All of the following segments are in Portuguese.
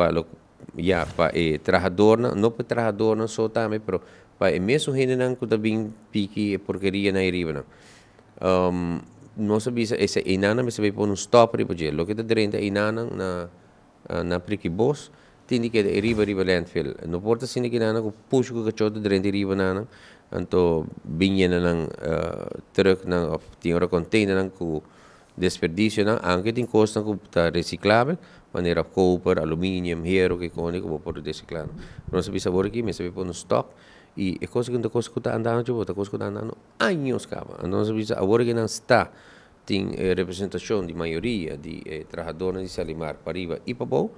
para lo ya para e trabajador não para trabajador não só também pero para e mesmo gente não que também pique e porcaria na riba não um, não sabia essa inana me sabe pôr um stop riba je lo que tá dentro inana na na priki bos tindi que riba riba landfill. Não porta sini que nana ko push ko kacho dentro riba nana anto binha nang uh, truck nang of tinha container nang ku desperdício não anche tem costa que está reciclável maneira copper alumínio hierro que cone como por reciclar não sabe sabor aqui mas sabe pôr no stock e é coisa que não coisa que está andando tipo tá coisa que está andando anos cava não sabe agora que não está tem eh, representação de maioria de eh, trabalhadores de Salimar para riba e para bom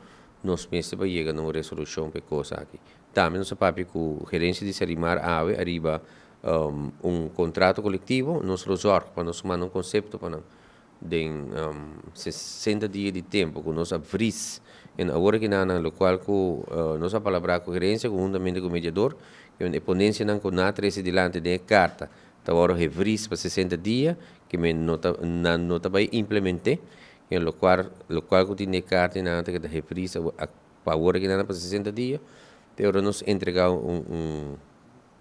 nós meses para chegar numa resolução para coisa aqui também não sabe que o gerência de Salimar ave arriba um, um contrato coletivo nós resolve para nós mandar um conceito para nós de um, 60 dias de tempo com nós abris em agora que na no qual com uh, nossa palavra coerência conjuntamente com o mediador que a ponência não com na três delante de carta tá agora revris para 60 dias que me nota na nota vai implementar em lo qual lo qual com tinha carta na que da revris para agora que na para 60 dias te agora nos entregar um, um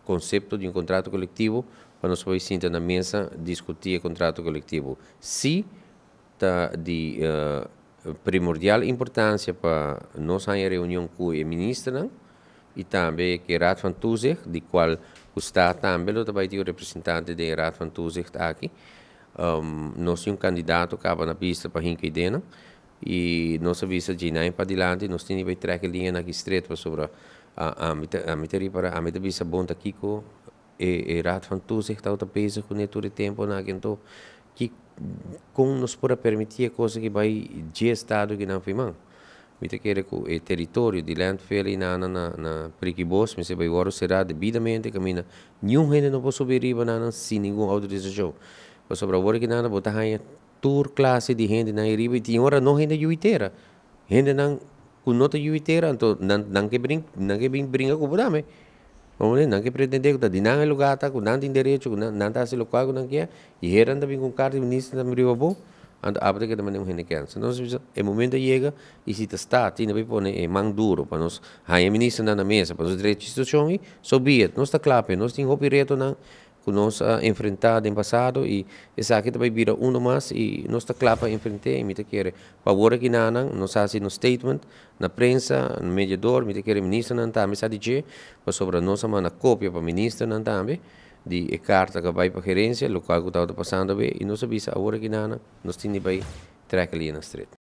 conceito de um contrato coletivo para nós poder sentar na mesa discutir o contrato coletivo. Se está de uh, primordial importância para nós ter reunião com o ministro e também que Raad van Toezicht, de qual o Estado também o representante da Raad van Toezicht aqui. Um, nós temos um candidato que acaba na pista para Hinke Dena e nossa vista de nem para adiante, nós temos que trazer linha aqui estreita sobre a a a a para a meta vista bom aqui com e, e raad van toezicht houdt bezig met het tempo na então que com nos para permitir coisa que vai de estado que não foi mão Mita quer que o território de landfill e na na na Priquibos, mas vai agora será devidamente caminha. Nenhum gente não pode subir riba na sem nenhuma autorização. Mas sobre agora que nada botar aí tour classe de gente na riba e tinha hora não gente juiteira. Gente não com nota juiteira, então não não que brinca, não que brinca com o Não que pretender que di nang lugar tá com nanti direito com nanti hasil lugar com nanti e heran também com carta ministro também riba bom ando abra que também não hene cansa nós é momento chega e se está tinha bem pôr é mão duro para nós aí ministro na mesa para os direitos instituições soubia nós está claro nós temos opereto na que nós uh, enfrentado no passado e essa aqui também vira um mais e nós está claro para enfrentar e me te quer favor aqui na nós faz no statement na prensa no mediador me te quer ministro não também sabe dizer para sobre nós uma cópia para ministro não também de carta que vai para gerência local que está passando bem e nós avisa agora aqui na nós temos vai track ali na street